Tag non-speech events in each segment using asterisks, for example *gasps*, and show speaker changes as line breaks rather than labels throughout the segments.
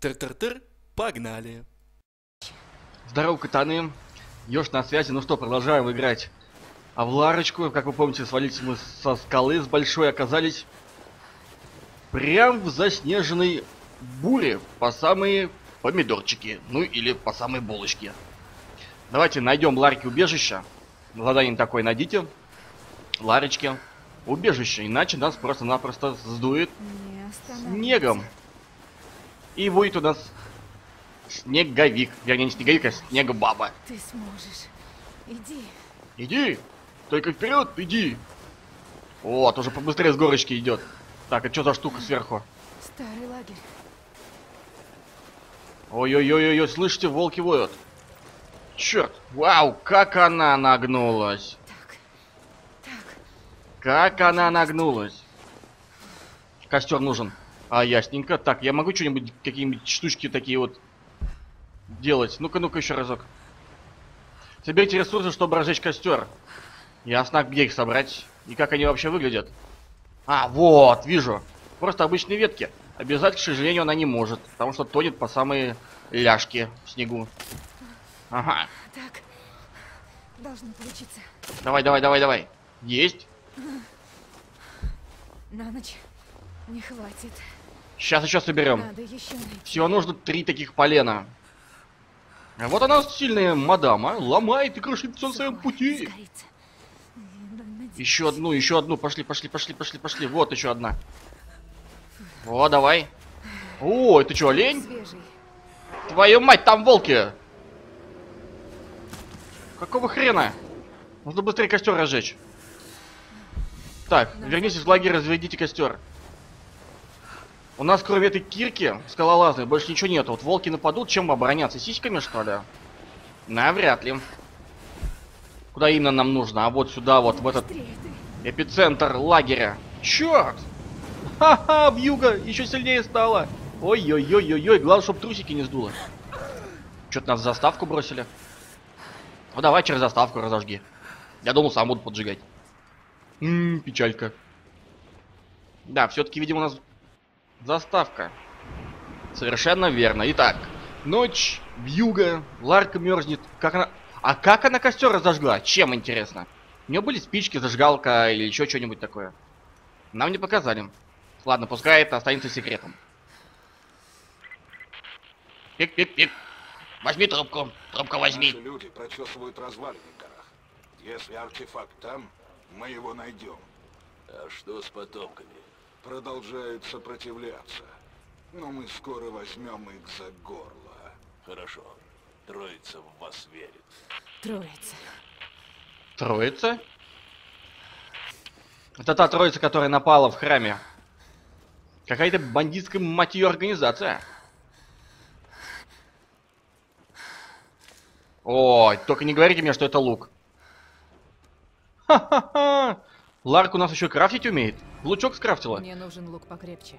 Тыр-тыр-тыр, погнали.
Здорово, катаны. Ёж на связи. Ну что, продолжаем играть. А в Ларочку, как вы помните, свалились мы со скалы с большой, оказались прям в заснеженной буре по самые помидорчики. Ну или по самые булочки. Давайте найдем Ларки убежище. Задание такое найдите. Ларочки. Убежище, иначе нас просто-напросто сдует снегом. И будет у нас снеговик. Вернее, не снеговик, а снегобаба.
Ты сможешь. Иди.
Иди! Только вперед, иди! Вот, уже побыстрее с горочки идет. Так, это что за штука сверху?
Старый лагерь.
Ой-ой-ой-ой, слышите, волки воют. Черт! Вау, как она нагнулась!
Так. Так.
Как она нагнулась! Костер нужен. А, ясненько. Так, я могу что-нибудь, какие-нибудь штучки такие вот делать? Ну-ка, ну-ка, еще разок. Соберите ресурсы, чтобы разжечь костер. Ясно, где их собрать и как они вообще выглядят. А, вот, вижу. Просто обычные ветки. Обязать, к сожалению, она не может, потому что тонет по самые ляжки в снегу. Ага.
Так. Должно получиться.
Давай, давай, давай, давай. Есть.
На ночь не хватит.
Сейчас еще соберем. Всего нужно три таких полена. Вот она сильная мадам, а? Ломает и крушит все на своем пути. Еще одну, еще одну. Пошли, пошли, пошли, пошли, пошли. Вот еще одна. О, давай. О, это что, олень?
Свежий.
Твою мать, там волки! Какого хрена? Нужно быстрее костер разжечь. Так, вернитесь в лагерь, разведите костер. У нас кроме этой кирки скалолазной больше ничего нету. Вот волки нападут, чем обороняться? Сиськами, что ли? Навряд ли. Куда именно нам нужно? А вот сюда, вот, в этот эпицентр лагеря. Черт! Ха-ха, вьюга еще сильнее стала. Ой-ой-ой-ой-ой, главное, чтобы трусики не сдуло. Что-то нас в заставку бросили. Ну давай через заставку разожги. Я думал, сам буду поджигать. Ммм, печалька. Да, все-таки, видимо, у нас заставка. Совершенно верно. Итак, ночь, вьюга, Ларка мерзнет. Как она... А как она костер разожгла? Чем, интересно? У нее были спички, зажигалка или еще что-нибудь такое. Нам не показали. Ладно, пускай это останется секретом. Пик-пик-пик. Возьми трубку. Трубку возьми.
Наши люди прочесывают развалины в горах. Если артефакт там, мы его найдем.
А что с потомками?
Продолжают сопротивляться. Но мы скоро возьмем их за горло.
Хорошо. Троица в вас верит.
Троица.
Троица? Это та троица, которая напала в храме. Какая-то бандитская, мать ее, организация. Ой, только не говорите мне, что это лук. Ха-ха-ха! Ларк у нас еще крафтить умеет. Лучок скрафтила.
Мне нужен лук покрепче.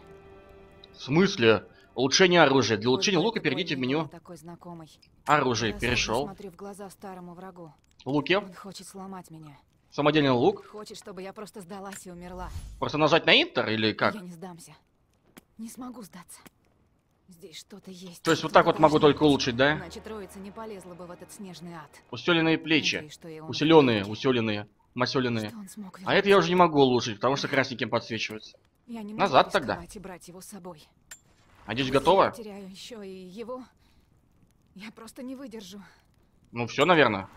В смысле? Улучшение оружия. Для улучшения лука перейдите в меню
Такой знакомый.
оружие.
Я
Перешел.
Смотрю в глаза старому врагу.
Луки.
Он хочет сломать меня.
Самодельный лук.
Хочет, чтобы я просто сдалась и умерла.
Просто нажать на Интер или как?
Я не сдамся. Не смогу сдаться. Здесь что-то есть.
То есть вот так вот могу только улучшить, да?
Иначе троица не полезла бы в этот снежный ад.
Усиленные плечи.
Надеюсь.
Усиленные, усиленные,
смог
А это я уже не могу улучшить, потому что красненьким подсвечивается.
Я не
Назад тогда.
и брать его с собой.
Надеюсь, готова?
Я теряю еще и его. Я просто не выдержу.
Ну все, наверное.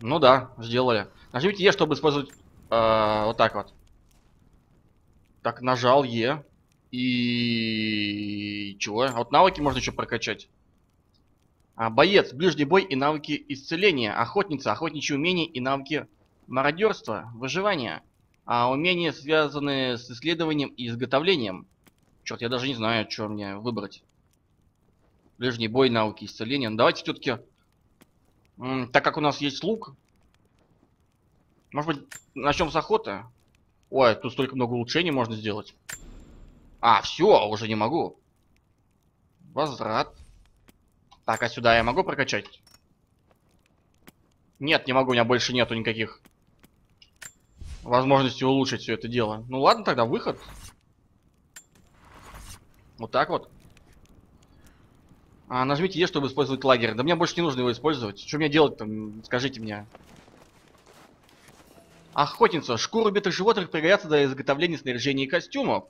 Ну да, сделали. Нажмите Е, чтобы использовать э, вот так вот. Так, нажал Е. И чего? А вот навыки можно еще прокачать. А, боец, ближний бой и навыки исцеления. Охотница, охотничьи умения и навыки мародерства, выживания. А умения связаны с исследованием и изготовлением. Черт, я даже не знаю, что мне выбрать. Ближний бой, навыки исцеления. Ну, давайте все-таки, так как у нас есть лук, может быть, начнем с охоты? Ой, тут столько много улучшений можно сделать. А, все, уже не могу. Возврат. Так, а сюда я могу прокачать? Нет, не могу, у меня больше нету никаких возможностей улучшить все это дело. Ну ладно, тогда выход. Вот так вот. А, нажмите Е, чтобы использовать лагерь. Да мне больше не нужно его использовать. Что мне делать там? Скажите мне. Охотница. Шкуры убитых животных пригодятся для изготовления снаряжения и костюмов.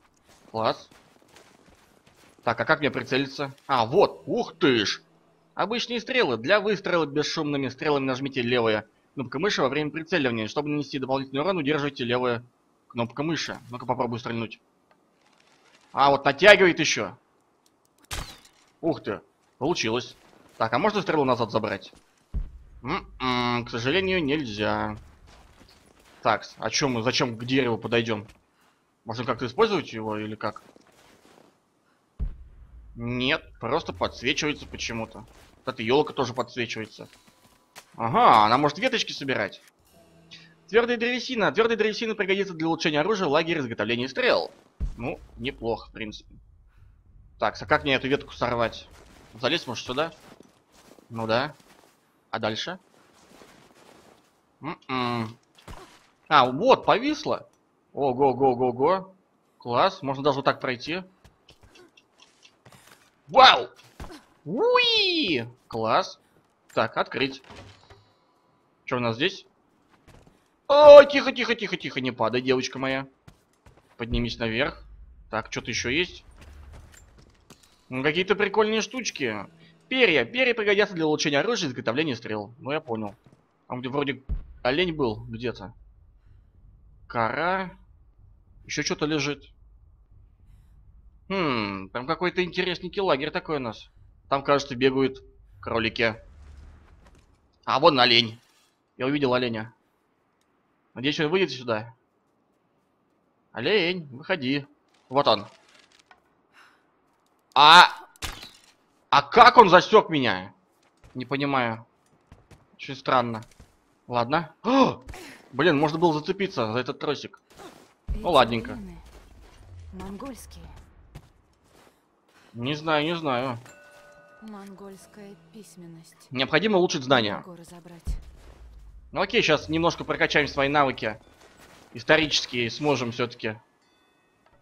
Класс. Так, а как мне прицелиться? А, вот. Ух ты ж. Обычные стрелы. Для выстрела бесшумными стрелами нажмите левая кнопка мыши во время прицеливания. Чтобы нанести дополнительный урон, удерживайте левая кнопка мыши. Ну-ка попробую стрельнуть. А, вот натягивает еще. Ух ты. Получилось. Так, а можно стрелу назад забрать? М-м, к сожалению, нельзя. Так, а чем мы, зачем к дереву подойдем? Можно как-то использовать его или как? Нет, просто подсвечивается почему-то. Эта елка тоже подсвечивается. Ага, она может веточки собирать. Твердая древесина. Твердая древесина пригодится для улучшения оружия, лагеря, изготовления стрел. Ну, неплохо, в принципе. Так, а как мне эту ветку сорвать? Залезть, может, сюда? Ну да. А дальше? М -м. А, вот, повисло. Ого-го-го-го. Класс, можно даже вот так пройти. Вау! Уи! Класс. Так, открыть. Что у нас здесь? О, тихо, тихо, тихо, тихо, не падай, девочка моя. Поднимись наверх. Так, что-то еще есть? Ну, какие-то прикольные штучки. Перья. Перья пригодятся для улучшения оружия и изготовления стрел. Ну, я понял. Там где вроде олень был где-то. Кора. Еще что-то лежит. Хм, там какой-то интересненький лагерь такой у нас. Там, кажется, бегают кролики. А, вон олень. Я увидел оленя. Надеюсь, он выйдет сюда. Олень, выходи. Вот он. А... А как он засек меня? Не понимаю. Очень странно. Ладно. О! *gasps* Блин, можно было зацепиться за этот тросик. Ну, ладненько.
Монгольские.
Не знаю, не знаю.
Монгольская письменность.
Необходимо улучшить знания. Ну окей, сейчас немножко прокачаем свои навыки. Исторические сможем все-таки.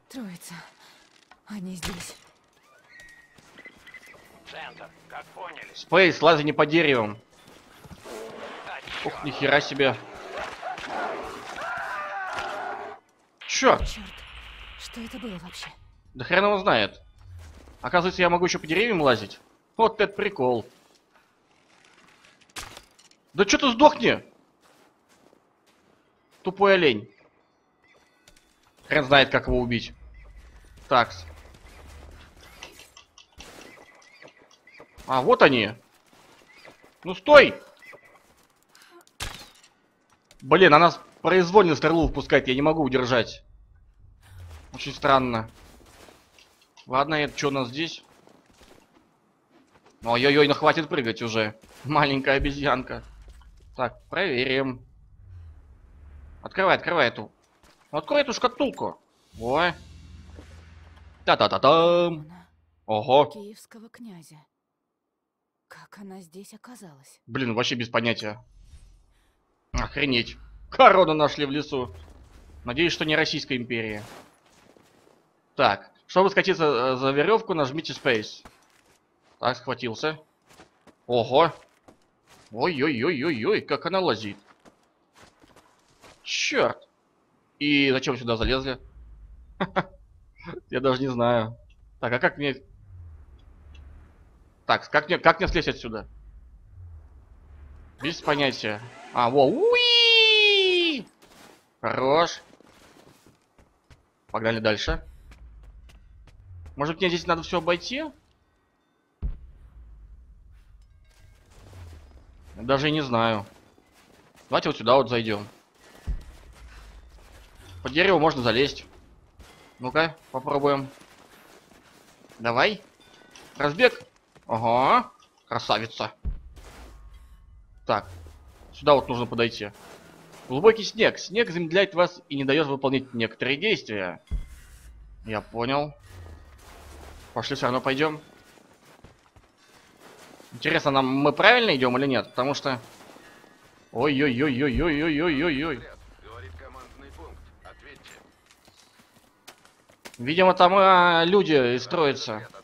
Троица. Они здесь.
Центр, как поняли?
Спейс, лазание по деревам. Ух, нихера себе. Черт,
Черт. Что это было вообще?
да хрен его знает. Оказывается, я могу еще по деревьям лазить. Вот это прикол. Да что ты сдохни? Тупой олень. Хрен знает, как его убить. Такс. А, вот они. Ну стой! Блин, она с- произвольно стрелу выпускает, я не могу удержать. Очень странно. Ладно, это что у нас здесь? Ой-ой-ой, ну хватит прыгать уже. Маленькая обезьянка. Так, проверим. Открывай, открывай эту. Ну, Открой эту шкатулку. Ой. Та-та-та-там. Ого.
киевского князя. Как она здесь оказалась?
Блин, вообще без понятия. Охренеть. Корону нашли в лесу. Надеюсь, что не Российская империя. Так, чтобы скатиться э, за веревку, нажмите Space. Так, схватился. Ого. Ой-ой-ой-ой-ой, как она лазит. Черт. И зачем сюда залезли? *laughs* Я даже не знаю. Так, а как мне... Так, как мне, как мне слезть отсюда? Без понятия. А, во, уи! Хорош. Погнали дальше. Может мне здесь надо все обойти? Даже не знаю. Давайте вот сюда вот зайдем. По дереву можно залезть. Ну-ка, попробуем. Давай. Разбег. Ага. Красавица. Так. Сюда вот нужно подойти. Глубокий снег. Снег замедляет вас и не дает выполнять некоторые действия. Я понял. Пошли все равно пойдем. Интересно, нам мы правильно идем или нет? Потому что... Ой-ой-ой-ой-ой-ой-ой-ой-ой. Видимо, там а, люди строятся.
Э.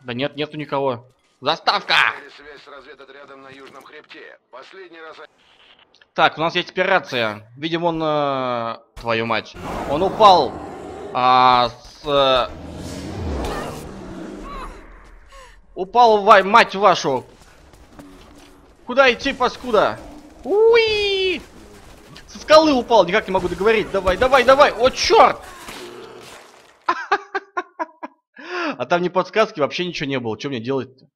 Да нет, нету никого. Заставка!
Связь с разведотрядом на Южном хребте. Последний раз...
Так, у нас есть операция. Видимо, он... э, твою мать. Он упал. А, с... э, Упал, ва- мать вашу. Куда идти, паскуда? Уи! Со скалы упал, никак не могу договорить. Давай, давай, давай. О, черт! *laughs* А там ни подсказки, вообще ничего не было. Что мне делать-то?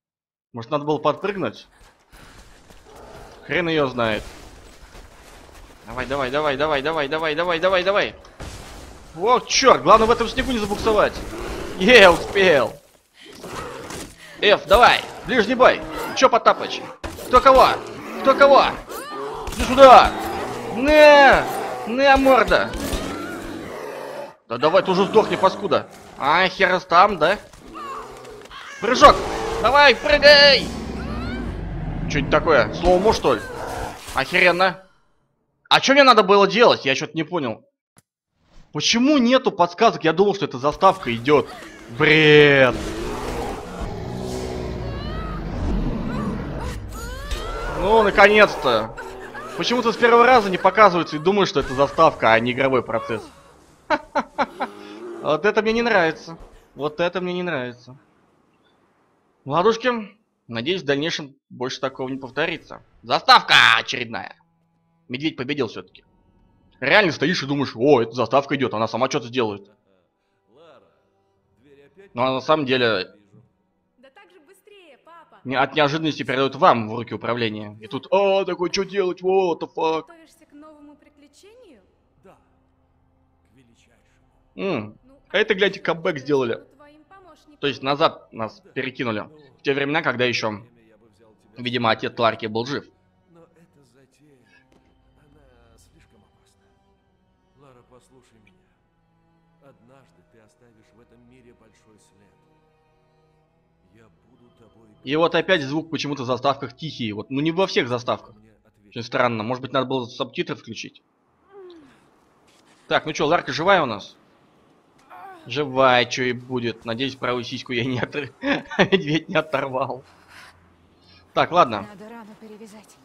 Может, надо было подпрыгнуть? Хрен ее знает. Давай, давай, давай, давай, давай, давай, давай, давай, давай. О, черт, главное в этом снегу не забуксовать. Е, успел. Ф, давай, ближний бой. Чё, Потапыч? Кто кого? Кто кого? Иди сюда. Не, не, морда. Да давай, ты уже сдохни, паскуда. А, херас там, да? Прыжок. Давай, прыгай. Что это такое? Слоумо, что ли? Охеренно. А что мне надо было делать? Я что-то не понял. Почему нету подсказок? Я думал, что эта заставка идет. Бред. Ну, наконец-то. Почему-то с первого раза не показывается и думаю, что это заставка, а не игровой процесс. *laughs* Вот это мне не нравится. Вот это мне не нравится. Ладушки, надеюсь, в дальнейшем больше такого не повторится. Заставка очередная. Медведь победил все-таки. Реально стоишь и думаешь, о, эта заставка идет, она сама что-то сделает. Но она на самом деле
Да так же быстрее, папа.
не- от неожиданности передает вам в руки управления. И тут, о, такой, что делать, what the fuck.
Готовишься к новому приключению?
Да, к величайшему.
Ну,
А это,
я
гляньте,
буду
камбэк сделали. То есть назад нас перекинули. В те времена, когда еще, видимо, отец Ларки был жив. И вот опять звук почему-то в заставках тихий. Вот, ну не во всех заставках. Очень странно. Может быть, надо было субтитры включить. Так, ну что, Ларка живая у нас? Живая, что и будет. Надеюсь, правую сиську я не отр... *laughs* Медведь не оторвал. Так, ладно.
Надо рану перевязать.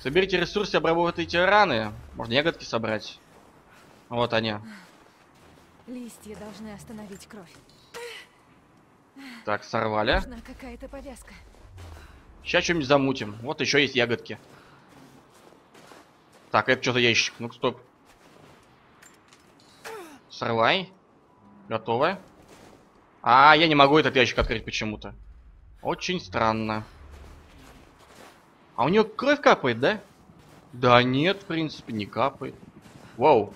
Соберите ресурсы, обработайте раны. Можно ягодки собрать. Вот они.
Листья должны остановить кровь.
Так, сорвали.
Нужна какая-то повязка.
Сейчас что-нибудь замутим. Вот еще есть ягодки. Так, это что за ящик? Ну стоп. Сорвай. Готово. А, я не могу этот ящик открыть почему-то. Очень странно. А у нее кровь капает, да? Да нет, в принципе, не капает. Вау.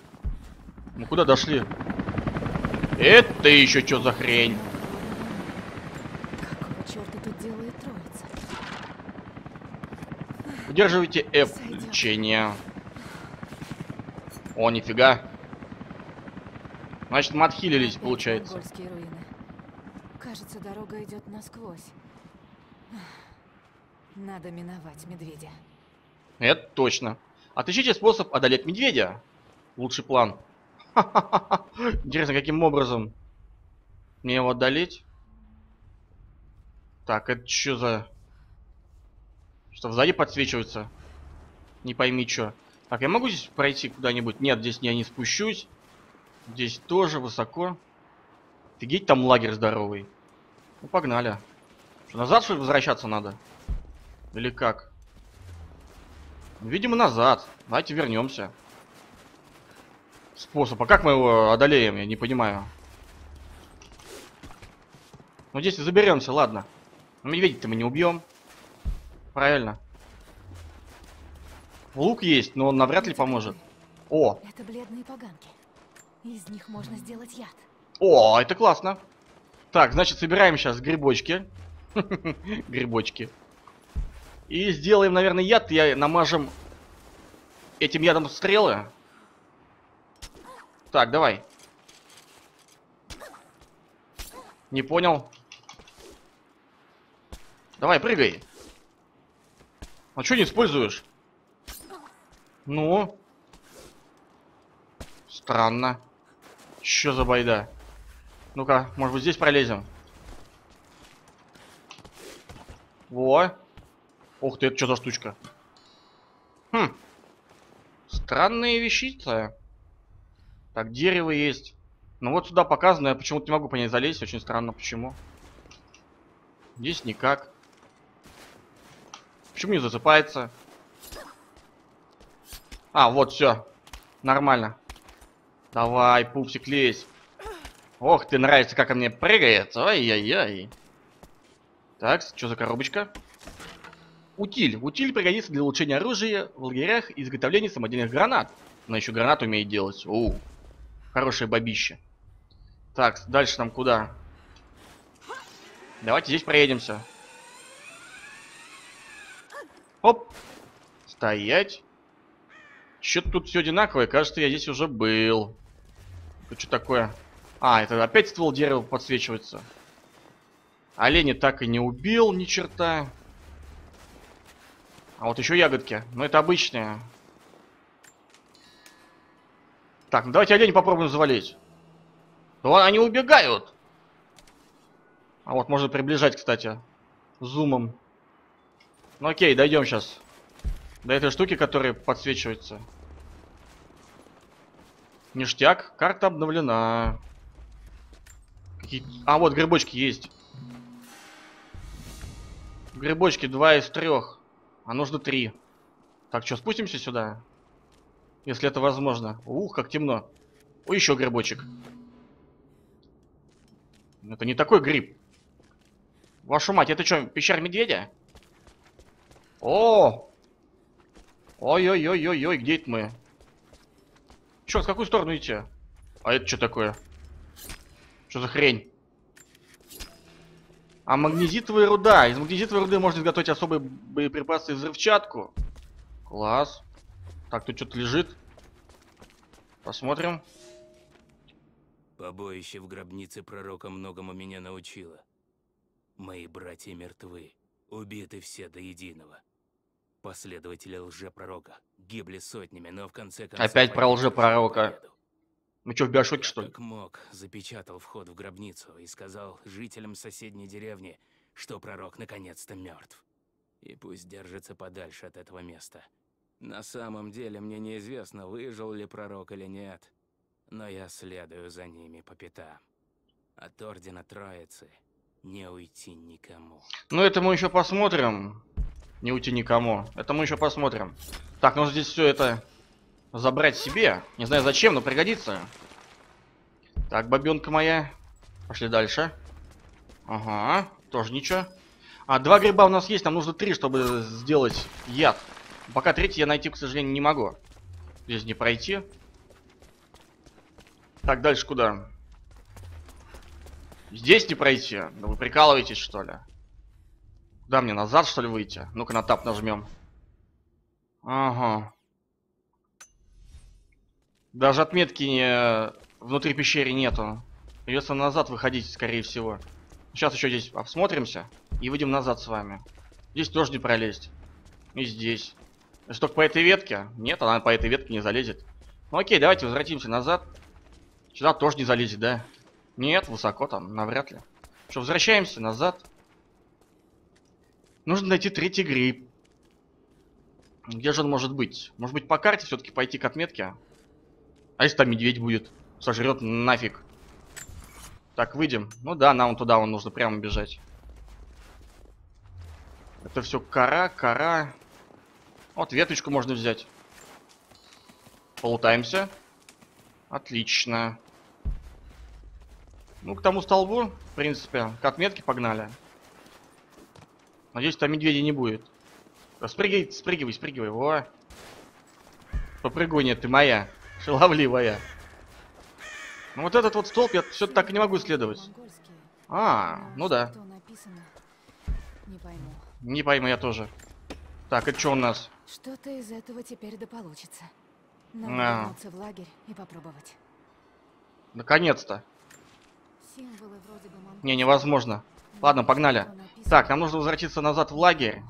Мы куда дошли? Это еще что за хрень?
Какого черта тут делает троица?
Удерживайте F лечение. О, нифига. Значит, мы отхилились, получается.
Кажется, дорога идет насквозь. Надо миновать медведя.
Это точно. Отыщите способ одолеть медведя. Лучший план. *laughs* Интересно, каким образом мне его одолеть? Так, это что за... Что, сзади подсвечивается? Не пойми, что. Так, я могу здесь пройти куда-нибудь? Нет, здесь я не спущусь. Здесь тоже высоко. Офигеть, там лагерь здоровый. Ну, погнали. Что, назад, что ли, возвращаться надо? Или как? Видимо, назад. Давайте вернемся. Способ. А как мы его одолеем? Я не понимаю. Ну, здесь и заберемся, ладно. Но медведя-то мы не убьем. Правильно. Лук есть, но он навряд ли поможет. О,
Это бледные поганки. Из них можно сделать яд.
о, это классно. Так, значит, собираем сейчас грибочки. *laughs* Грибочки. И сделаем, наверное, яд. Я намажем этим ядом стрелы. Так, давай. Не понял. Давай, прыгай. А что не используешь? Ну? Странно. Что за байда? Ну-ка, может быть здесь пролезем? Во. Ух ты, это что за штучка? Хм. Странные вещицы. Так, дерево есть. Ну вот сюда показано, я почему-то не могу по ней залезть. Очень странно, почему. Здесь никак. Почему не засыпается? А, вот, все. Нормально. Давай, пупсик, лезь. Ох, ты нравится, как он мне прыгает. Ай-яй-яй. Так, что за коробочка? Утиль. Утиль пригодится для улучшения оружия в лагерях и изготовления самодельных гранат. Она еще гранат умеет делать. Оу. Хорошее бабище. Так, дальше нам куда? Давайте здесь проедемся. Оп. Стоять. Что-то тут все одинаковое. Кажется, я здесь уже был. Это что такое? А, это опять ствол дерева подсвечивается. Оленя так и не убил ни черта. А вот еще ягодки. Но это обычные. Так, ну давайте олень попробуем завалить. Да они убегают. А вот можно приближать, кстати. Зумом. Ну окей, дойдем сейчас. До этой штуки, которая подсвечивается. Ништяк. Карта обновлена. Какие... А, вот грибочки есть. Грибочки два из трех. А нужно три. Так, что, спустимся сюда? Если это возможно. Ух, как темно. О, еще грибочек. Это не такой гриб. Вашу мать, это что, пещера медведя? О! Ой-ой-ой-ой-ой, где это мы? Чё, в какую сторону идти? А это что такое? Что за хрень? А магнезитовая руда. Из магнезитовой руды можно изготовить особые боеприпасы и взрывчатку. Класс. Так, тут что-то лежит. Посмотрим.
Побоище в гробнице пророка многому меня научило. Мои братья мертвы, убиты все до единого. Последователи лжепророка гибли сотнями, но в конце концов...
Опять про лжепророка. Мы что, в биошоке, что ли?
как мог, запечатал вход в гробницу и сказал жителям соседней деревни, что пророк наконец-то мертв. И пусть держится подальше от этого места. На самом деле мне неизвестно, выжил ли пророк или нет, но я следую за ними по пятам. От Ордена Троицы не уйти никому.
Ну, это мы еще посмотрим. Не уйти никому. Это мы еще посмотрим. Так, нужно здесь все это забрать себе. Не знаю зачем, но пригодится. Так, бабенка моя. Пошли дальше. Ага, тоже ничего. А, два гриба у нас есть, нам нужно три, чтобы сделать яд. Пока третий я найти, к сожалению, не могу. Здесь не пройти. Так, дальше куда? Здесь не пройти? Да вы прикалываетесь, что ли? Да, мне назад, что ли, выйти? Ну-ка на тап нажмем. Ага. Даже отметки не... внутри пещеры нету. Придется назад выходить, скорее всего. Сейчас еще здесь обсмотримся и выйдем назад с вами. Здесь тоже не пролезть. И здесь. Если только по этой ветке. Нет, она по этой ветке не залезет. Ну окей, давайте возвратимся назад. Сюда тоже не залезет, да? Нет, высоко там, навряд ли. Что, возвращаемся назад. Нужно найти третий гриб. Где же он может быть? Может быть по карте все-таки пойти к отметке? А если там медведь будет? Сожрет нафиг. Так, выйдем. Ну да, нам туда вон нужно прямо бежать. Это все кора, кора. Вот веточку можно взять. Полутаемся. Отлично. Ну, к тому столбу, в принципе, к отметке погнали. Надеюсь, там медведя не будет. Спрыгивай, спрыгивай, спрыгивай. Во. Попрыгунья ты моя. Шаловливая. Ну вот этот вот столб я все так и не могу исследовать. А, ну да.
Не пойму.
Не пойму я тоже. Так, это что у нас?
Что-то из этого теперь да получится.
А.
Надо вернуться в лагерь и попробовать.
Наконец-то. Не, невозможно. Ладно, погнали. Так, нам нужно возвратиться назад в лагерь.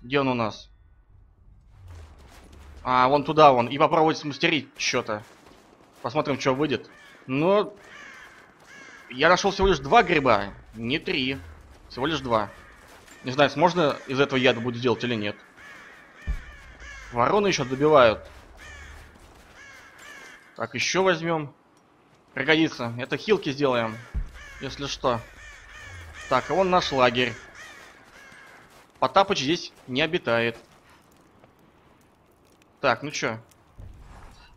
Где он у нас? А, вон туда вон. И попробовать смастерить что-то. Посмотрим, что выйдет. Ну... Я нашел всего лишь два гриба, не три. Всего лишь два. Не знаю, можно из этого яда будет сделать или нет. Вороны еще добивают. Так, еще возьмем. Пригодится. Это хилки сделаем. Если что. Так, а вон наш лагерь. Потапыч здесь не обитает. Так, ну чё?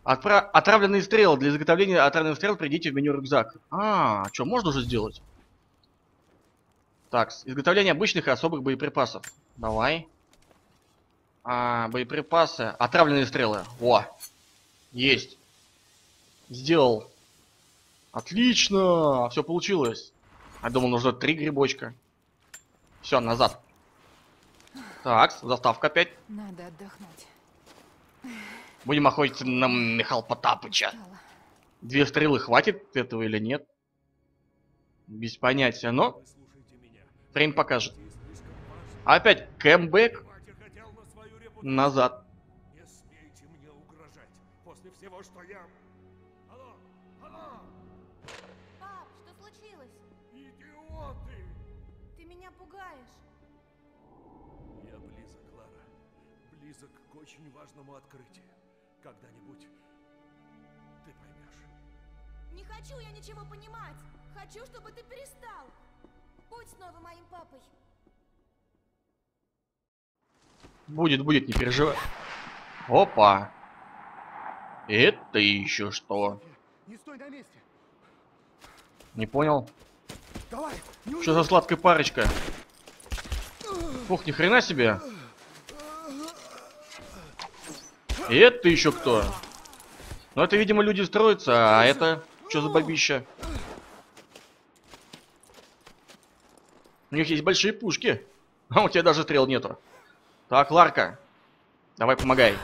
Отпра... Отравленные стрелы. Для изготовления отравленных стрел придите в меню рюкзак. А, что, можно уже сделать? Так, изготовление обычных и особых боеприпасов. Давай. А, боеприпасы. Отравленные стрелы. О! Есть. Сделал. Отлично! Все получилось. Я думал, нужно три грибочка. Все, назад. Так, заставка опять.
Надо отдохнуть.
Будем охотиться на Михаила Потапыча. Две стрелы хватит этого или нет? Без понятия, но время покажет. Опять кэмбэк назад.
Не смейте мне угрожать после всего, что я... очень важному открытию. Когда-нибудь ты поймешь.
Не хочу я ничего понимать. Хочу, чтобы ты перестал. Будь снова моим папой.
Будет, будет, не переживай. Опа. Это еще что?
Не стой на месте!
Не понял.
Давай! Не
Что за сладкая парочка? Ух, ни хрена себе. И это еще кто? Ну это, видимо, люди строятся, а это что за бабища? У них есть большие пушки. А у тебя даже стрел нету. Так, Ларка. Давай помогай.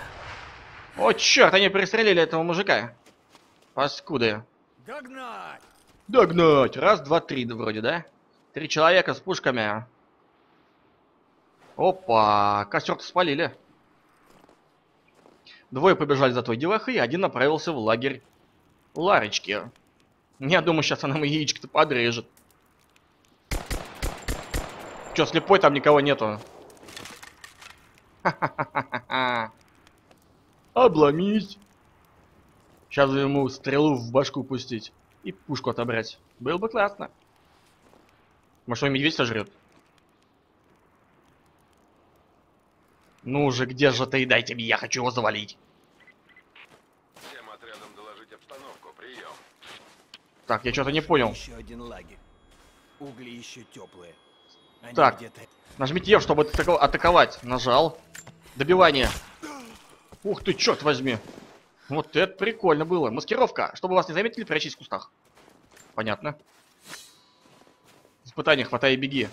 О, черт, они пристрелили этого мужика. Паскуды.
Догнать!
Догнать! Раз, два, три, да, вроде, да? Три человека с пушками. Опа, костер спалили. Двое побежали за той девахой, один направился в лагерь Ларочки. Я думаю, сейчас она мои яички-то подрежет. Чё, слепой там никого нету? Ха-ха-ха-ха-ха. Обломись. Сейчас ему стрелу в башку пустить и пушку отобрать. Было бы классно. Может, его медведь сожрет? Ну же, где же ты? Дайте мне, я хочу его завалить.
Всем отрядам доложить обстановку. Прием.
Так, я что-то не понял.
Еще один лагерь. Угли еще теплые. Они
Так. Нажмите F, чтобы атако- атаковать. Нажал. Добивание. Ух ты, черт возьми. Вот это прикольно было. Маскировка. Чтобы вас не заметили, прячьтесь в кустах. Понятно. Испытание, хватай и беги.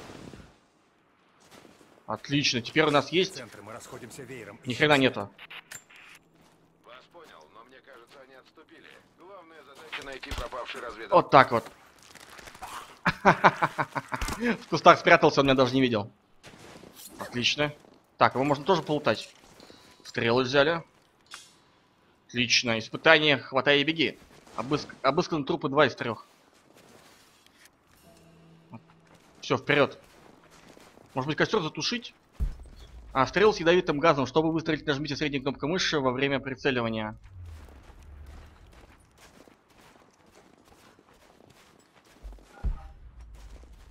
Отлично. Теперь у нас есть...
центре мы расходимся веером.
Ни хрена нету.
Вас понял, но мне кажется, они отступили. Главная задача найти пропавший разведчик.
Вот так вот. *laughs* В кустах спрятался, он меня даже не видел. Отлично. Так, его можно тоже полутать. Стрелы взяли. Отлично. Испытание, хватай и беги. Обыск... Обысканы трупы два из трех. Все, вперед. Может быть, костер затушить? А, стрел с ядовитым газом. Чтобы выстрелить, нажмите среднюю кнопку мыши во время прицеливания.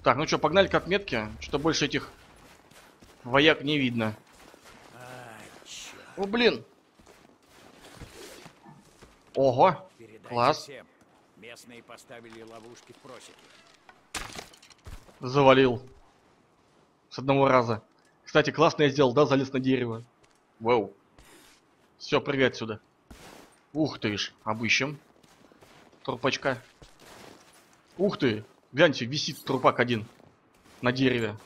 Так, ну что, погнали к отметке. Что больше этих вояк не видно. О, блин. Ого.
Передайте
Класс.
всем. Местные поставили ловушки в просеке.
Завалил. С одного раза. Кстати, классно я сделал, да, залез на дерево. Вау. Все, прыгай отсюда. Ух ты ж, обыщем. Трупачка. Ух ты, гляньте, висит трупак один. На дереве.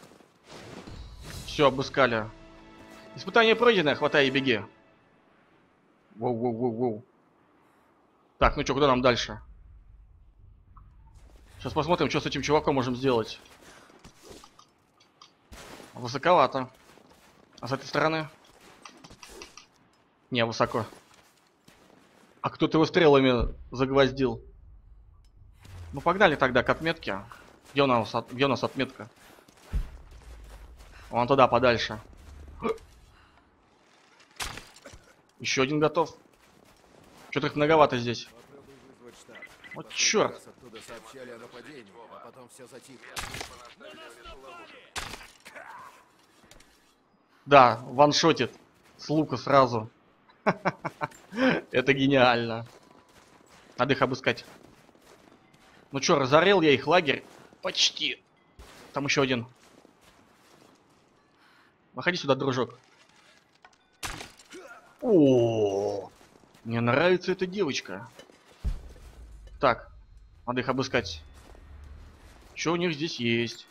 Все, обыскали. Испытание пройдено, хватай и беги. Воу-воу-воу-воу. Так, ну что, куда нам дальше? Сейчас посмотрим, что с этим чуваком можем сделать. Высоковато. А с этой стороны? Не, высоко. А кто-то его стрелами загвоздил. Ну погнали тогда к отметке. Где у нас, от- где у нас отметка? Вон туда, подальше. Еще один готов. Что-то их многовато здесь. Вот
затихло.
Да, ваншотит. С лука сразу. *laughs* Это гениально. Надо их обыскать. Ну чё, разорел я их лагерь? Почти. Там еще один. Выходи сюда, дружок. О, мне нравится эта девочка. Так, надо их обыскать. Что у них здесь есть?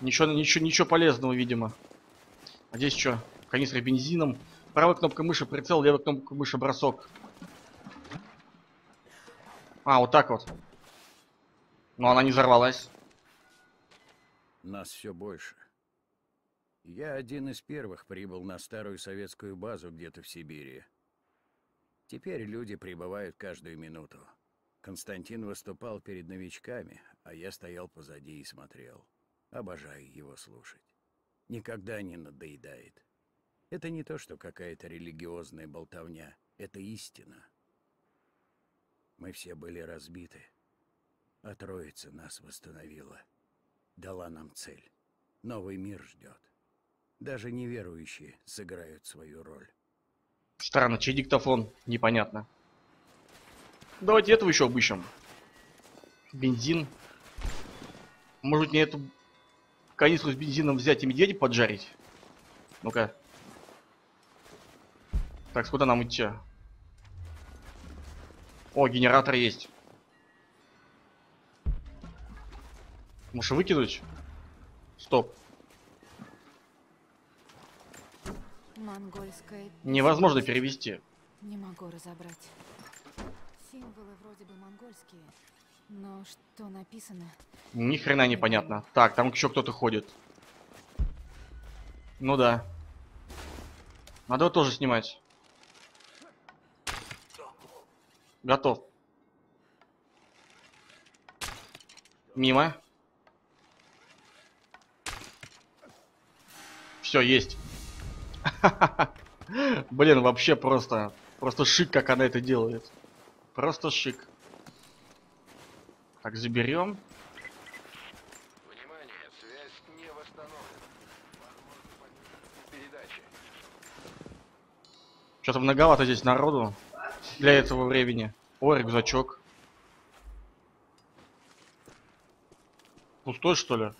Ничего, ничего, ничего полезного, видимо. А здесь что? Канистра бензином. Правая кнопка мыши прицел, левая кнопка мыши бросок. А, вот так вот. Но она не взорвалась.
Нас все больше. Я один из первых прибыл на старую советскую базу где-то в Сибири. Теперь люди прибывают каждую минуту. Константин выступал перед новичками, а я стоял позади и смотрел. Обожаю его слушать. Никогда не надоедает. Это не то, что какая-то религиозная болтовня. Это истина. Мы все были разбиты. А Троица нас восстановила. Дала нам цель. Новый мир ждет. Даже неверующие сыграют свою роль.
Странно, чей диктофон? Непонятно. Давайте этого еще обыщем. Бензин. Может мне эту канистру с бензином взять и медведя поджарить? Ну-ка. Так, куда нам идти? О, генератор есть. Может выкинуть? Стоп.
Монгольская...
Невозможно перевести.
Не могу разобрать. Символы вроде бы монгольские, но что написано?
Ни хрена непонятно. Так, там еще кто-то ходит. Ну да. Надо его тоже снимать. Готов. Мимо. Все, есть. *laughs* Блин, вообще просто... Просто шик, как она это делает. Просто шик. Так, заберем.
Внимание, связь не восстановлена.
Что-то многовато здесь народу для этого времени. Ой, рюкзачок. Пустой, что ли?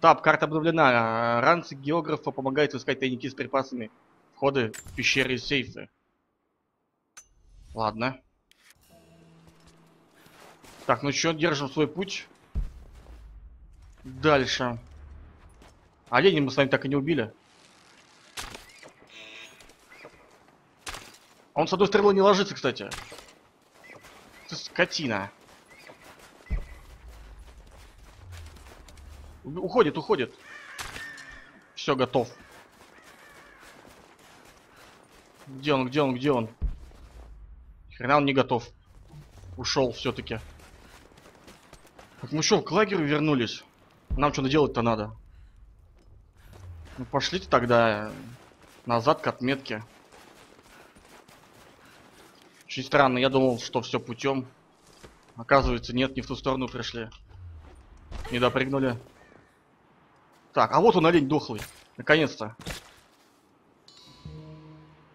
Тап, карта обновлена. Ранцы географа помогает искать тайники с припасами. Входы в пещеры и сейфы. Ладно. Так, ну что, держим свой путь. Дальше. Оленя мы с вами так и не убили. Он с одной стрелы не ложится, кстати. Ты скотина. Уходит, уходит. Все, готов. Где он, где он, где он? Хрена он не готов. Ушел все-таки. Так мы что, к лагерю вернулись? Нам что-то делать-то надо. Ну пошлите тогда назад к отметке. Очень странно, я думал, что все путем. Оказывается, нет, не в ту сторону пришли. Не допрыгнули. Так, а вот он олень дохлый. Наконец-то.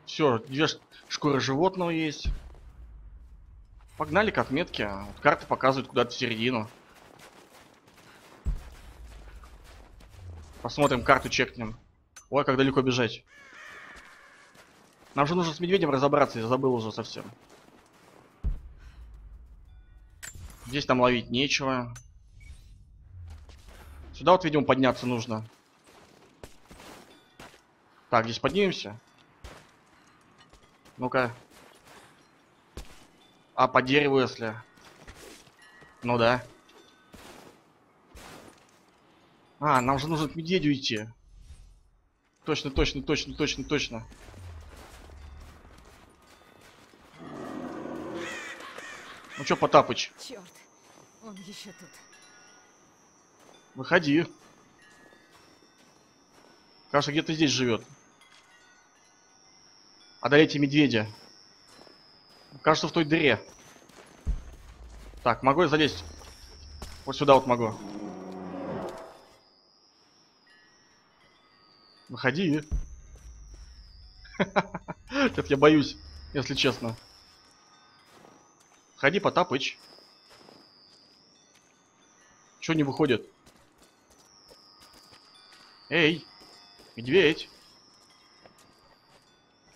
Все, две шкуры животного есть. Погнали к отметке. Вот карта показывает куда-то в середину. Посмотрим карту, чекнем. Ой, как далеко бежать. Нам же нужно с медведем разобраться, я забыл уже совсем. Здесь нам ловить нечего. Сюда вот, видимо, подняться нужно. Так, здесь поднимемся. Ну-ка. А, по дереву, если. Ну да. А, нам же нужно к медведю идти. Точно, точно, точно, точно, точно. Ну чё, Потапыч,
Черт, он еще тут.
выходи. Кажется, где-то здесь живет. Одолейте медведя. Кажется, в той дыре. Так, могу я залезть? Вот сюда вот могу. Выходи. Сейчас я боюсь, если честно. Входи, Потапыч. Чё не выходит? Эй, медведь.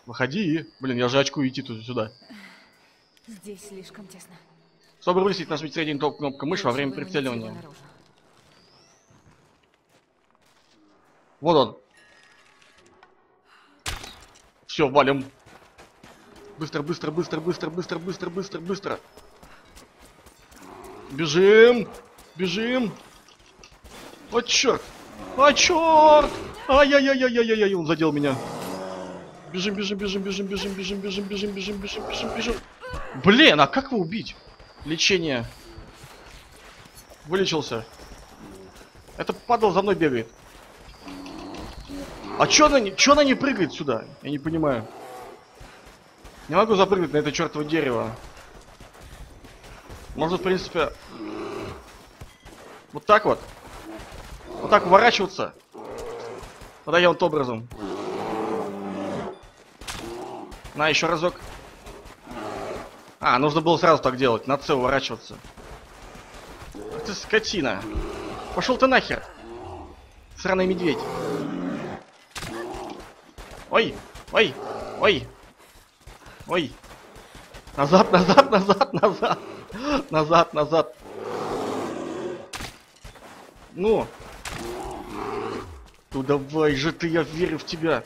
Выходи. Блин, я же очкую идти туда сюда.
Здесь слишком тесно.
Чтобы высветить, нажмите среднюю топ кнопку мыши во время прицеливания. Вот он. Все, валим. Быстро, быстро, быстро, быстро, быстро, быстро, быстро, быстро. Бежим! Бежим! О, черт! О, черт! Ай-яй-яй-яй-яй-яй, он задел меня. Бежим, бежим, бежим, бежим, бежим, бежим, бежим, бежим, бежим, бежим, бежим, бежим. Блин, а как его убить? Лечение. Вылечился. Это падал за мной бегает. А чё она, не- чё она не прыгает сюда? Я не понимаю. Не могу запрыгнуть на это чертово дерево. Можно, в принципе... Вот так вот. Вот так уворачиваться. Вот таким вот образом. На, еще разок. А, нужно было сразу так делать. На С уворачиваться. Ах ты скотина. Пошел ты нахер. Сраный медведь. Ой, ой, ой, ой. Назад, назад, назад, назад. Назад, назад. Ну. Ну давай же ты, я верю в тебя.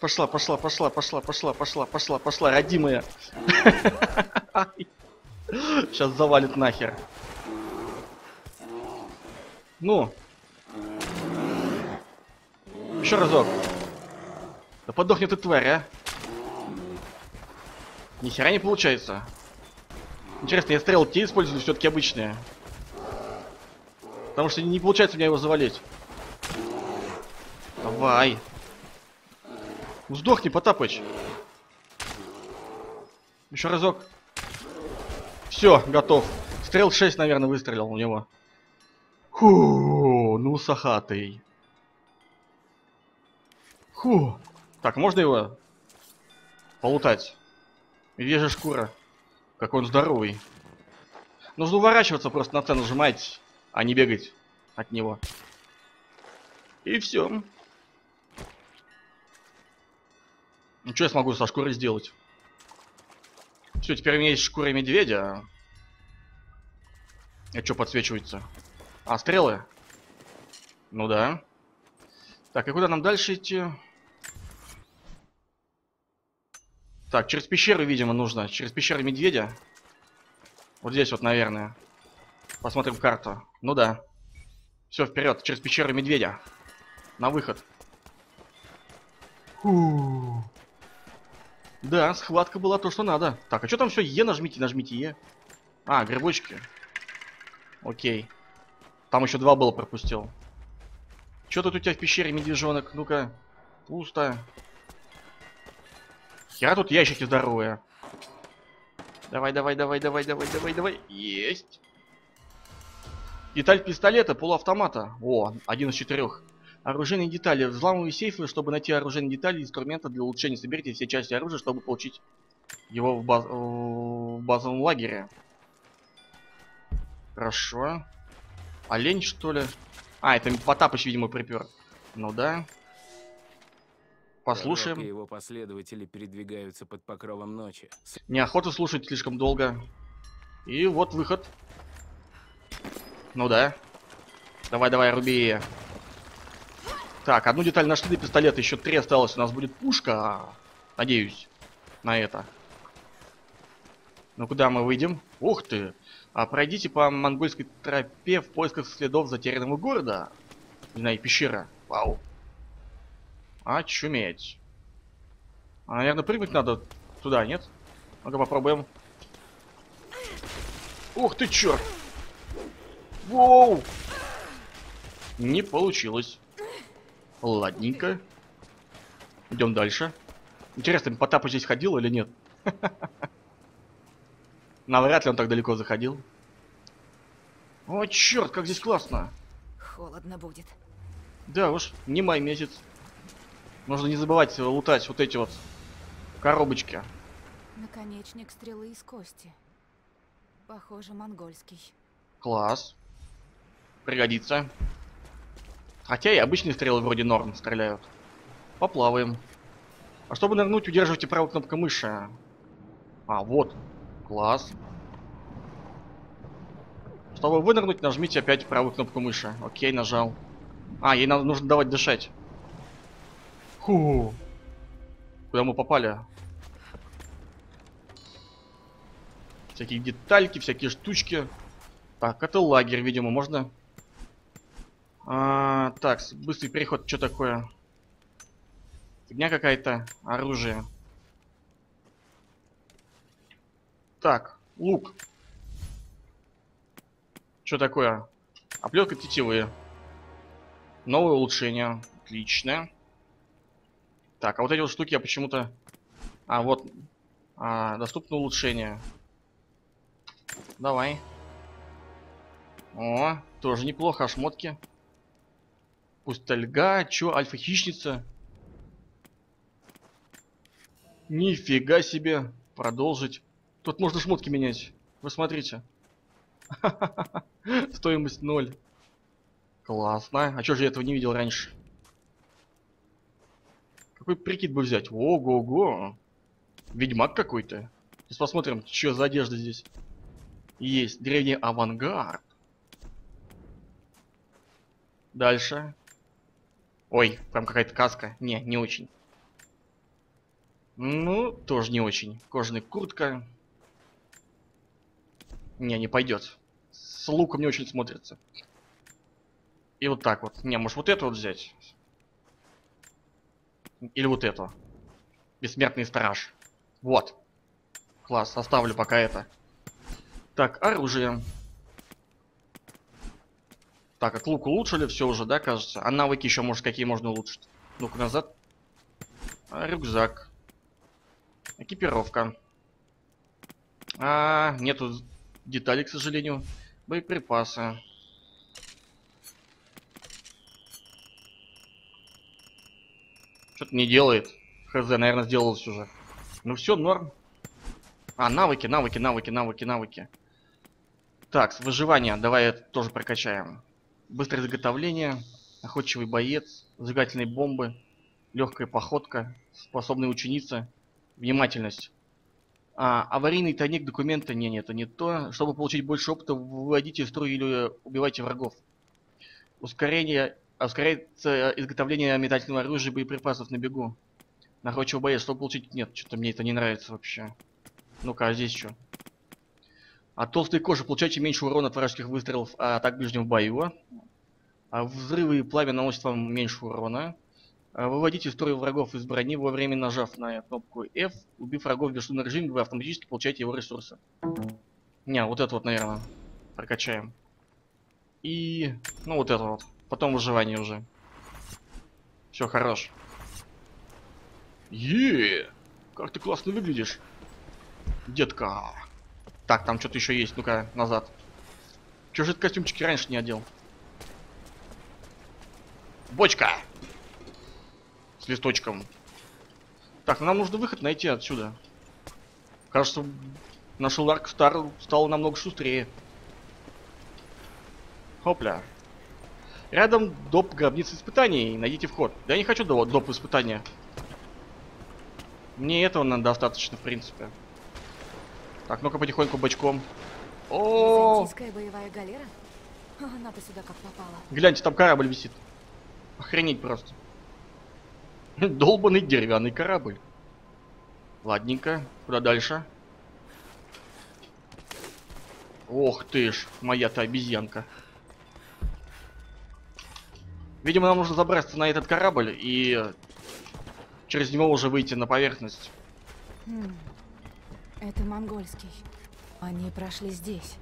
Пошла, пошла, пошла, пошла, пошла, пошла, пошла, пошла, родимая. *laughs* Сейчас завалит нахер. Ну. Еще разок. Да подохни ты, тварь, а. Ни хера не получается. Интересно, я стрелы те использую все-таки обычные. Потому что не получается у меня его завалить. Давай. Ну сдохни, Потапыч. Еще разок. Все, готов. Стрел 6, наверное, выстрелил у него. Фу, ну сахатый. Фу. Так, можно его полутать? Медвежья шкура. Какой он здоровый. Нужно уворачиваться просто на Ц нажимать, а не бегать от него. И все. Ну что я смогу со шкурой сделать? Все, теперь у меня есть шкура медведя. А что подсвечивается? А, стрелы? Ну да. Так, и куда нам дальше идти? Так, через пещеру, видимо, нужно. Через пещеру медведя. Вот здесь вот, наверное. Посмотрим карту. Ну да. Все, вперед, через пещеру медведя. На выход. Фу. Да, схватка была то, что надо. Так, а что там все? Е нажмите, нажмите Е. А, грибочки. Окей. Там еще два было пропустил. Что тут у тебя в пещере, медвежонок? Ну-ка. Пусто. Хера тут ящики здоровые. Давай, давай, давай, давай, давай, давай, давай. Есть. Деталь пистолета, полуавтомата. О, один из четырех. Оружейные детали. Взламываю сейфы, чтобы найти оружейные детали и инструменты для улучшения. Соберите все части оружия, чтобы получить его в, баз... в базовом лагере. Хорошо. Олень, что ли? А, это Потапыч, видимо, припер. Ну да. Послушаем.
Пророк и его последователи передвигаются под покровом ночи.
Неохота слушать слишком долго. И вот выход. Ну да. Давай, давай, руби. Так, одну деталь нашли до пистолета, еще три осталось. У нас будет пушка. Надеюсь на это. Ну куда мы выйдем? Ух ты! А пройдите по монгольской тропе в поисках следов затерянного города. Не знаю, пещера. Вау. Очуметь. А, наверное, прыгнуть надо туда, нет? Ну-ка попробуем. Ух ты, черт! Воу! Не получилось. Ладненько. Идем дальше. Интересно, Потапу здесь ходил или нет? *laughs* Навряд ли он так далеко заходил. О, черт, как здесь классно.
Холодно будет.
Да уж, не май месяц. Нужно не забывать лутать вот эти вот коробочки.
Наконечник стрелы из кости. Похоже, монгольский.
Класс. Пригодится. Хотя и обычные стрелы вроде норм стреляют. Поплаваем. А чтобы нырнуть, удерживайте правой кнопкой мыши. А, вот. Класс. Чтобы вынырнуть, нажмите опять правую кнопку мыши. Окей, нажал. А, ей надо, нужно давать дышать. Фу. Куда мы попали? Всякие детальки, всякие штучки. Так, это лагерь, видимо, можно... А, так, быстрый переход, что такое? Фигня какая-то, оружие. Так, лук. Что такое? Оплетка тетивы. Новое улучшение. Отлично. Так, а вот эти вот штуки я почему-то... А, вот. А, доступно улучшение. Давай. О, тоже неплохо, а шмотки. Пустольга, чё, альфа-хищница. Нифига себе. Продолжить. Тут можно шмотки менять. Вы смотрите. *laughs* Стоимость ноль. Классно. А чё же я этого не видел раньше? Какой прикид бы взять? Ого-го. Ведьмак какой-то. Сейчас посмотрим, что за одежда здесь. Есть. Древний авангард. Дальше. Ой, прям какая-то каска. Не, не очень. Ну, тоже не очень. Кожаная куртка. Не, не пойдет. С луком не очень смотрится. И вот так вот. Не, может вот это вот взять? Или вот это. Бессмертный страж. Вот. Класс, оставлю пока это. Так, оружие. Так, от лук улучшили все уже, да, кажется? А навыки еще, может, какие можно улучшить? Ну-ка, назад. А, рюкзак. Экипировка. А, нету деталей, к сожалению. Боеприпасы. Что-то не делает. Хз, наверное, сделалось уже. Ну все, норм. А, навыки, навыки, навыки, навыки, навыки. Так, с выживания давай это тоже прокачаем. Быстрое изготовление, охотчивый боец, зажигательные бомбы, легкая походка, способная ученица, внимательность. А, аварийный тайник документа, не, нет, это не то. Чтобы получить больше опыта, выводите из строя или убивайте врагов. Ускорение, ускоряется изготовление метательного оружия и боеприпасов на бегу. Находчивый боец, чтобы получить... Нет, что-то мне это не нравится вообще. Ну-ка, а здесь что? От толстой кожи получаете меньше урона от вражеских выстрелов, а так ближнем бою. А взрывы и пламя наносят вам меньше урона. А выводите строй врагов из брони во время нажав на кнопку F. Убив врагов в бесшумном режиме, вы автоматически получаете его ресурсы. Не, вот это вот, наверное, прокачаем. И, ну вот это вот. Потом выживание уже. Все, хорош. Е, как ты классно выглядишь, детка. Так, там что-то еще есть. Ну-ка, назад. Чего же этот костюмчики раньше не одел? Бочка! С листочком. Так, нам нужно выход найти отсюда. Кажется, наш Ларк Стар стал намного шустрее. Хопля. Рядом доп гробницы испытаний. Найдите вход. Да я не хочу доп, доп испытания. Мне этого нам достаточно, в принципе. Так, ну-ка потихоньку бочком. О,
Византийская боевая галера? Она-то сюда как попала.
гляньте, там корабль висит. Охренеть просто. *laughs* Долбанный деревянный корабль. Ладненько, куда дальше? Ох ты ж, моя-то обезьянка. Видимо, нам нужно забраться на этот корабль и через него уже выйти на поверхность.
Хм, Это монгольский. Они прошли здесь.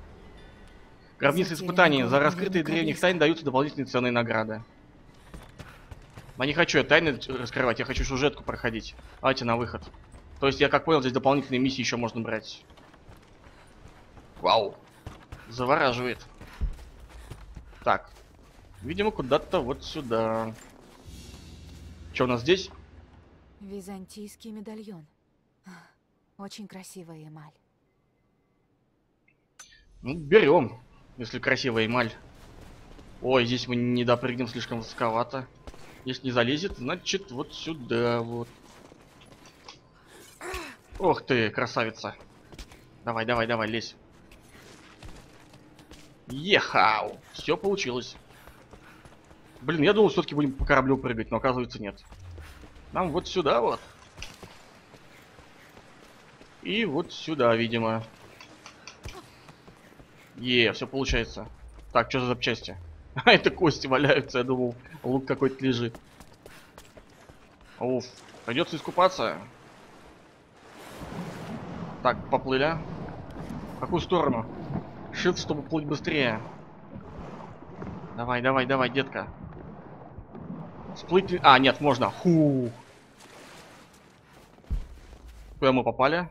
Гробницы испытаний. За раскрытые древних тайн даются дополнительные ценные награды. А не хочу я тайны раскрывать, я хочу сюжетку проходить. Давайте на выход. То есть, я как понял, здесь дополнительные миссии еще можно брать. Вау. Завораживает. Так. Видимо, куда-то вот сюда. Что у нас здесь?
Византийский медальон. Очень красивая эмаль.
Ну, берем, если красивая эмаль. Ой, здесь мы не допрыгнем слишком высоковато. Если не залезет, значит вот сюда вот. Ох ты, красавица. Давай, давай, давай, лезь. Ехау! Все получилось. Блин, я думал, все-таки будем по кораблю прыгать, но оказывается нет. Нам вот сюда вот. И вот сюда, видимо. Е, все получается. Так, что за запчасти? А, *laughs* это кости валяются, я думал, лук какой-то лежит. Уф, придется искупаться. Так, поплыли. В какую сторону? Shift, чтобы плыть быстрее. Давай, давай, давай, детка. Сплыть... А, нет, можно. Фу. Куда мы попали?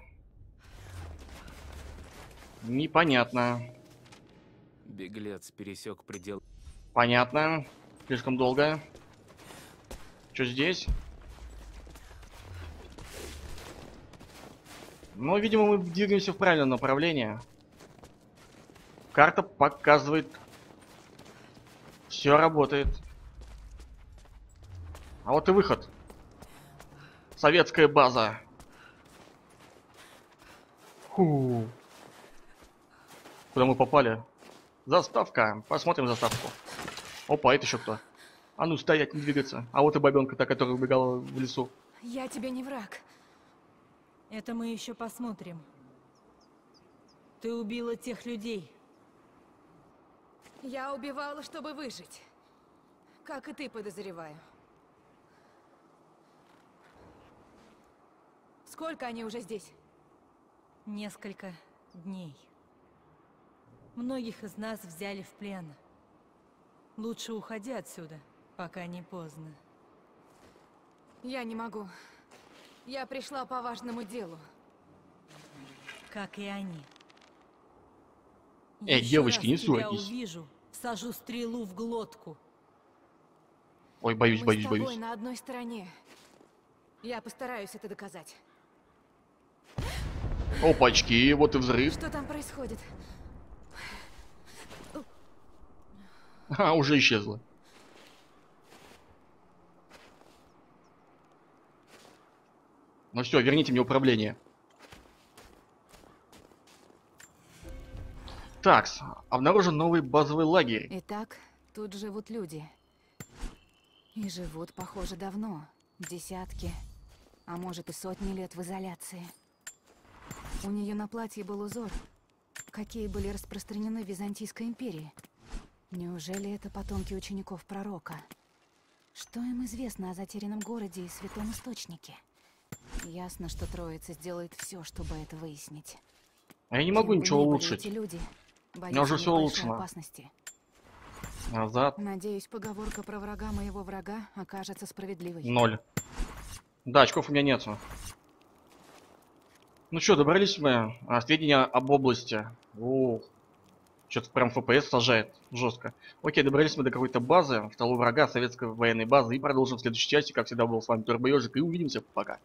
Непонятно.
Беглец пересек предел.
Понятно. Слишком долго. Что здесь? Ну, видимо, мы двигаемся в правильном направлении. Карта показывает. Все работает. А вот и выход. Советская база. Фу. Куда мы попали? Заставка. Посмотрим заставку. Опа, это еще кто? А ну стоять, не двигаться. А вот и бабенка та, которая убегала в лесу.
Я тебе не враг.
Это мы еще посмотрим. Ты убила тех людей.
Я убивала, чтобы выжить. Как и ты, подозреваю. Сколько они уже здесь?
Несколько дней. Многих из нас взяли в плен. Лучше уходи отсюда, пока не поздно.
Я не могу. Я пришла по важному делу.
Как и они.
Эй,
Еще
девочки, не
тебя
ссорьтесь.
увижу, сажу стрелу в глотку.
Ой, боюсь,
Мы
боюсь,
с тобой
боюсь.
на одной стороне. Я постараюсь это доказать.
Опачки, вот и взрыв.
Что там происходит?
А, уже исчезла. Ну все, верните мне управление. Такс, обнаружен новый базовый лагерь.
Итак, тут живут люди. И живут, похоже, давно. Десятки, а может и сотни лет в изоляции. У нее на платье был узор, какие были распространены в Византийской империи. Неужели это потомки учеников пророка? Что им известно о затерянном городе и святом источнике? Ясно, что Троица сделает все, чтобы это выяснить.
А я не могу
бы
ничего улучшить.
Люди,
меня уже
небольшой
улучшено.
опасности.
Назад.
Надеюсь, поговорка про врага моего врага окажется справедливой.
Ноль. Да, очков у меня нету. Ну что, добрались мы. А, сведения об области. О, что-то прям FPS сажает жестко. Окей, добрались мы до какой-то базы, в тылу врага, советской военной базы, и продолжим в следующей части. Как всегда, был с вами Турбоежик, и увидимся. Пока.